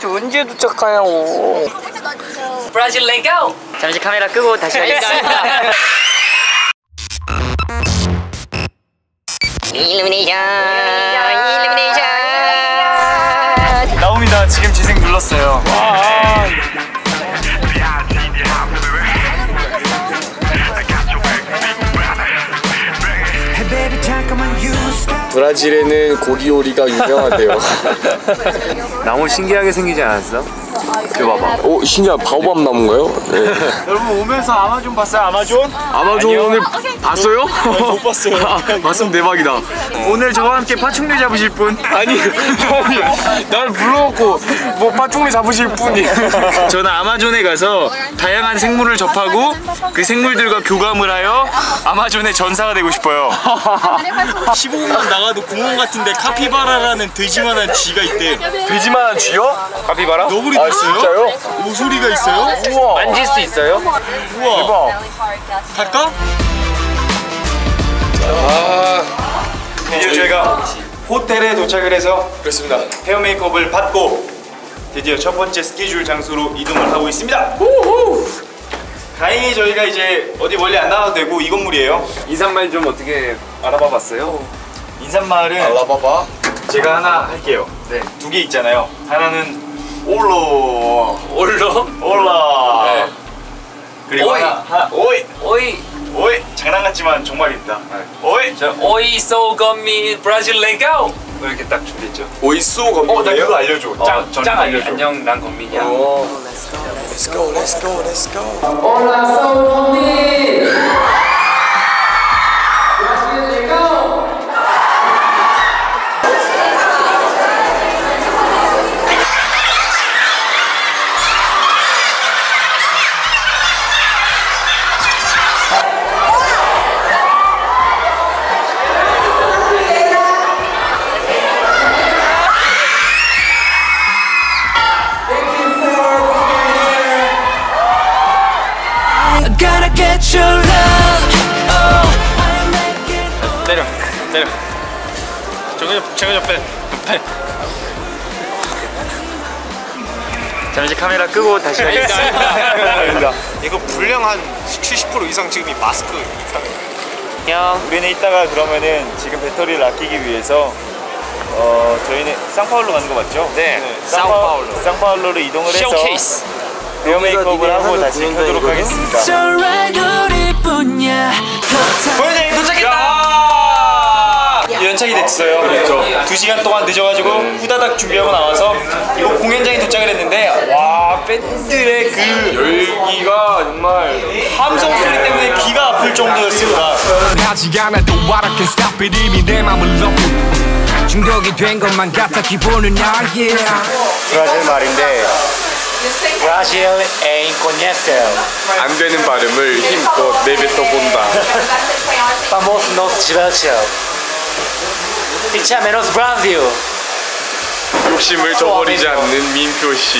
저 언제 도착해요? 브라질 레고! 잠시 카메라 끄고 다시 하겠습니다. 일루미네이션! 일루미네이션! 나옵니다. 지금 재생 눌렀어요. 브라질에는 고기 요리가 유명하대요. 나무 신기하게 생기지 않았어? 봐봐. 오 신기한 바오밤 나무인가요? 네. 여러분 오면서 아마존 봤어요? 아마존? 아마존을 봤어요? 못 봤어요. 봤으면 대박이다. 오늘 저와 함께 파충류 잡으실 분? 아니 형이 날 불러놓고 뭐 파충류 잡으실 분이. 저는 아마존에 가서 다양한 생물을 접하고 그 생물들과 교감을 하여 아마존의 전사가 되고 싶어요. 15분만 나가도 구멍 같은데 카피바라라는 돼지만한 쥐가 있대. 돼지만한 쥐요? 카피바라? 너구리 아, 있어요? 진짜요? 오소리가 있어요? 우와. 만질 수 있어요? 우와. 갈까? 드디어 저희가 호텔에 도착을 해서 그렇습니다. 헤어 메이크업을 받고 드디어 첫 번째 스케줄 장소로 이동을 하고 있습니다. 다행히 저희가 이제 어디 멀리 안 나가도 되고 이 건물이에요. 인사말 좀 어떻게 알아봐 봤어요? 인사말은 알아봐봐. 제가 하나 할게요. 네. 두 개 있잖아요. 하나는 올로 올러? 올라. 네. 그리고 오이. 하나, 하나 오이 오이! 오이 장난 같지만 정말입니다. 네. 오이. 저 오이 소거미 브라질 레고! 이렇게 딱 준비했죠. 오이소 어, 나 건물이에요? 그거 알려줘. 짱, 어, 짱짱 알려줘. 안녕 난 건민이야. 어. Let's go, let's go, let's go. Love. Oh, I'm making 때려, 때려. 저거, 제가 좀 빼. 빼. 잠시 카메라 끄고 다시 하겠습니다. 이거 분량 한 70% 이상 지금 이 마스크 형. 우리는 이따가 그러면은 지금 배터리를 아끼기 위해서 어 저희는 상파울로 가는 거 맞죠? 네, 상파울로. 상파울로. 상파울로로 이동을 해서 쇼케이스. 헤어 메이크업을 하고 다시 가도록 하겠습니다. 보현장이 도착했다! 연착이 됐어요. 그렇죠. 두 시간 동안 늦어가지고 후다닥 준비하고 나와서 이거 공연장에 도착을 했는데 와 밴드의 그 열기가 정말 함성 소리 때문에 귀가 아플 정도였습니다. 하지 않아도 what I can stop it 이미 내 맘을 love 중독이 된 것만 같아 기분은 나예 브라질 말인데 브라질 에 인코니에세요 안 되는 발음을 힘껏 내뱉어 본다. Vamos nos divertir. Picha menos Brasil. 욕심을 저버리지 않는 민표 씨.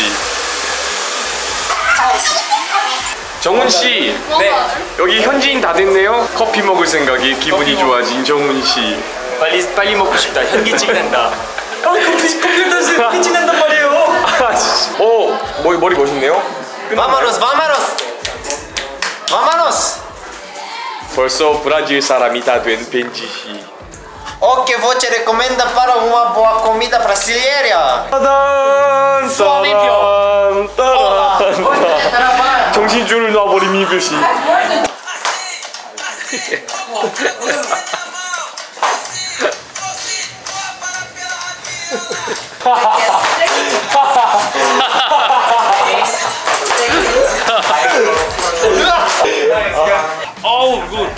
정훈 씨, 네. 여기 현지인 다 됐네요. 커피 먹을 생각이 기분이 좋아진 정훈 씨. 빨리 빨리 먹고 싶다. 현기증 난다. 아 커피 커피 다시 현기증 난단 어, 머리 머리 멋있네요. Vámonos, vámonos Vámonos 벌써 브라질 사람이 다 된 벤지 씨. O que vou te recomenda para uma boa comida brasileira 따단 따단 따단 정신줄을 놔버린 씨. 어우 이거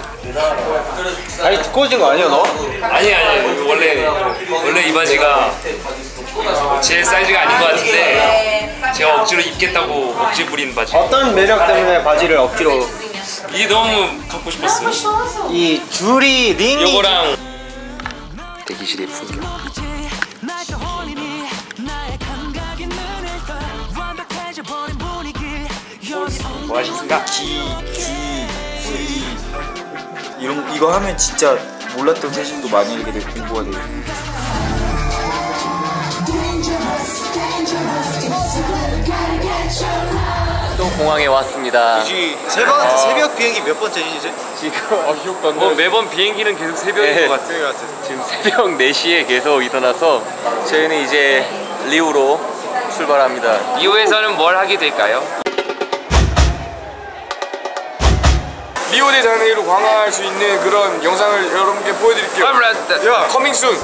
아니 두꺼워진 거 아니야 너? 아니 아니 원래 원래 이 바지가 제 사이즈가 아닌 것 같은데 제가 억지로 입겠다고 억지 부린 바지. 어떤 매력 때문에 바지를 억지로 이게 너무 갖고 싶었어. 이 줄이 링이 요거랑 대기실의 풍경. 뭐 하십니까? 이런 이거 하면 진짜 몰랐던 사실도 많이 알게 되고 공부가 되고. 또 공항에 왔습니다. 새벽, 새벽 비행기 몇 번째지 이제? 뭐 매번 비행기는 계속 새벽인 네. 것 같아 요. 지금 새벽 4시에 계속 일어나서 저희는 이제 리우로 출발합니다. 리우에서는 뭘 하게 될까요? 리오데자네이루 관광할 수 있는 그런 영상을 여러분께 보여드릴게요. 야, coming soon.